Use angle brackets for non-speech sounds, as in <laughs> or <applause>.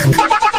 Bye. <laughs>